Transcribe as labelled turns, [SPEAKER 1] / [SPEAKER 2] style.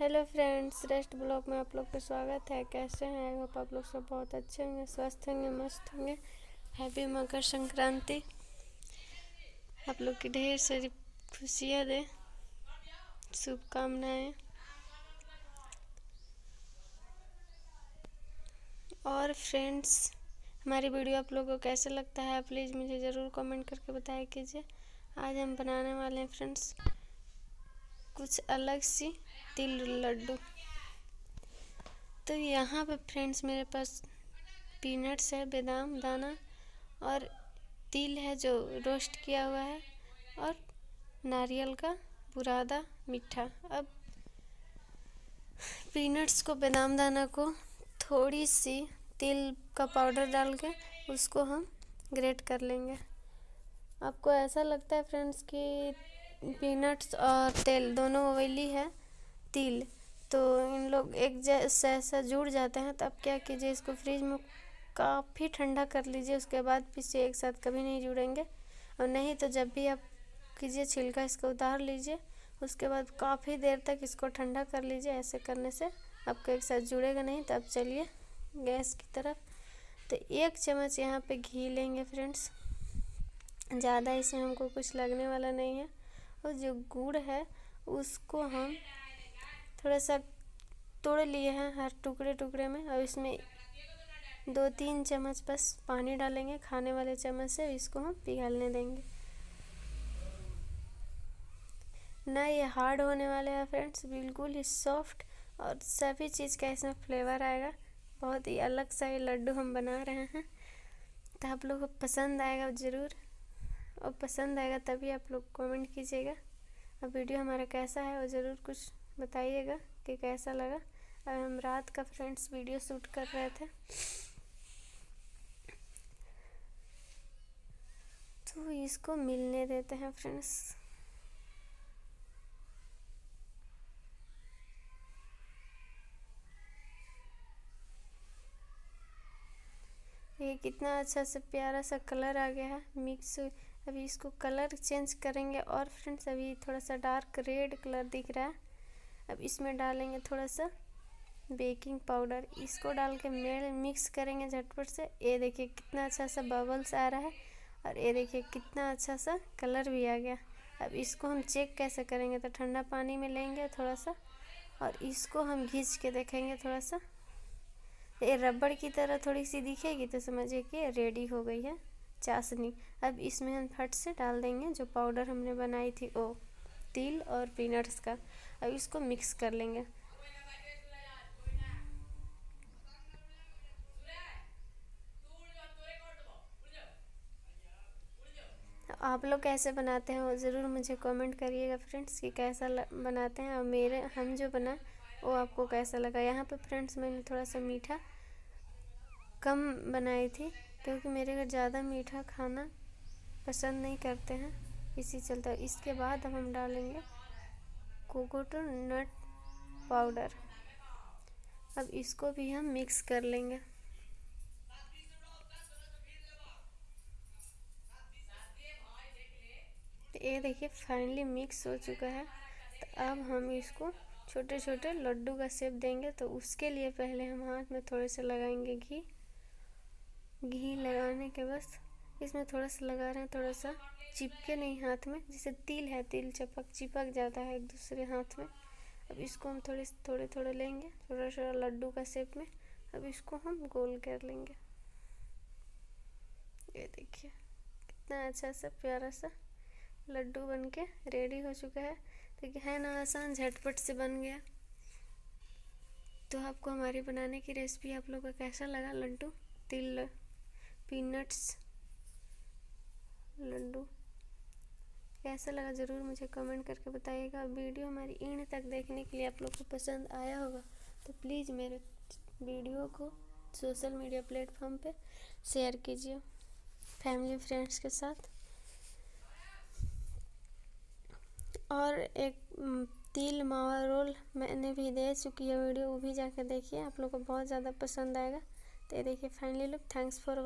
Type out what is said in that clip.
[SPEAKER 1] Hello friends, rest blog में आप लोग का स्वागत है। कैसे हैं? आई होप आप लोग सब बहुत अच्छे होंगे, स्वस्थ होंगे, मस्त होंगे। हैप्पी मकर संक्रांति। आप लोग की ढेर सारी खुशियाँ दें, शुभकामनाएँ। और फ्रेंड्स, हमारी वीडियो आप लोगों को कैसे लगता है, प्लीज़ मुझे ज़रूर कमेंट करके बताया कीजिए। आज हम बनाने वाले हैं फ्रेंड्स, कुछ अलग सी तिल लड्डू। तो यहाँ पे फ्रेंड्स मेरे पास पीनट्स है, बादाम, दाना और तिल है जो रोस्ट किया हुआ है और नारियल का बुरादा मीठा। अब पीनट्स को, बादाम, दाना को थोड़ी सी तिल का पाउडर डाल के उसको हम ग्रेट कर लेंगे। आपको ऐसा लगता है फ्रेंड्स कि पीनट्स और तेल दोनों ऑयली है? तिल तो इन लोग एक जैसे जुड़ जाते हैं, तब क्या कीजिए इसको फ्रिज में काफ़ी ठंडा कर लीजिए, उसके बाद पीछे एक साथ कभी नहीं जुड़ेंगे। और नहीं तो जब भी आप कीजिए छिलका इसको उतार लीजिए, उसके बाद काफ़ी देर तक इसको ठंडा कर लीजिए, ऐसे करने से आपको एक साथ जुड़ेगा नहीं, तब चलिए गैस की तरफ़। तो एक चम्मच यहाँ पे घी लेंगे फ्रेंड्स, ज़्यादा इसमें हमको कुछ लगने वाला नहीं है। और जो गुड़ है, उसको हम थोड़ा सा तोड़ लिए हैं हर टुकड़े टुकड़े में। और इसमें दो तीन चम्मच बस पानी डालेंगे, खाने वाले चम्मच से। इसको हम पिघलने देंगे। ना ये हार्ड होने वाले हैं फ्रेंड्स बिल्कुल ही सॉफ्ट और सभी चीज़ का इसमें फ्लेवर आएगा। बहुत ही अलग सा ये लड्डू हम बना रहे हैं। तो आप लोग को पसंद आएगा ज़रूर। और पसंद आएगा तभी आप लोग कमेंट कीजिएगा। और वीडियो हमारा कैसा है वो ज़रूर कुछ बताइएगा कि कैसा लगा। अब हम रात का फ्रेंड्स वीडियो शूट कर रहे थे। तो इसको मिलने देते हैं फ्रेंड्स। ये कितना अच्छा सा प्यारा सा कलर आ गया है, मिक्स अभी इसको कलर चेंज करेंगे और फ्रेंड्स अभी थोड़ा सा डार्क रेड कलर दिख रहा है। अब इसमें डालेंगे थोड़ा सा बेकिंग पाउडर। इसको डाल के मेल मिक्स करेंगे झटपट से। ये देखिए कितना अच्छा सा बबल्स आ रहा है और ये देखिए कितना अच्छा सा कलर भी आ गया। अब इसको हम चेक कैसे करेंगे तो ठंडा पानी में लेंगे थोड़ा सा और इसको हम घींच के देखेंगे थोड़ा सा। ये रबड़ की तरह थोड़ी सी दिखेगी तो समझिए कि रेडी हो गई है चाशनी। अब इसमें हम फट से डाल देंगे जो पाउडर हमने बनाई थी वो तिल और पीनट्स का। अब इसको मिक्स कर लेंगे। आप लोग कैसे बनाते हैं ज़रूर मुझे कमेंट करिएगा फ्रेंड्स कि कैसा बनाते हैं और मेरे, हम जो बना, वो आपको कैसा लगा। यहाँ पे फ्रेंड्स मैंने थोड़ा सा मीठा कम बनाई थी, क्योंकि मेरे घर ज़्यादा मीठा खाना पसंद नहीं करते हैं। इसी चलते इसके बाद हम डालेंगे कोकोटो नट पाउडर। अब इसको भी हम मिक्स कर लेंगे। तो ये देखिए फाइनली मिक्स हो चुका है। तो अब हम इसको छोटे छोटे लड्डू का शेप देंगे। तो उसके लिए पहले हम हाथ में थोड़े से लगाएँगे घी। घी लगाने के बस इसमें थोड़ा सा लगा रहे हैं, थोड़ा सा चिपके नहीं हाथ में, जैसे तिल है, तिल चपक, चिपक जाता है एक दूसरे हाथ में। अब इसको हम थोड़े थोड़े थोड़े लेंगे, थोड़ा थोड़ा लड्डू का शेप में। अब इसको हम गोल कर लेंगे। ये देखिए, कितना अच्छा सा प्यारा सा लड्डू बन के रेडी हो चुका है। देखिए, है ना, आसान, झटपट से बन गया। तो आपको हमारी बनाने की रेसिपी आप लोगों का कैसा लगा? लड्डू, तिल, पीनट्स लड्डू। कैसा लगा ज़रूर मुझे कमेंट करके बताइएगा। वीडियो हमारी इन तक देखने के लिए आप लोग को पसंद आया होगा तो प्लीज़ मेरे वीडियो को सोशल मीडिया प्लेटफॉर्म पे शेयर कीजिए फैमिली फ्रेंड्स के साथ। और एक तिल मावा रोल मैंने भी दे चुकी है वीडियो, वो भी जाकर देखिए, आप लोग को बहुत ज़्यादा पसंद आएगा। तो ये देखिए फाइनली लुक थैंक्स फॉर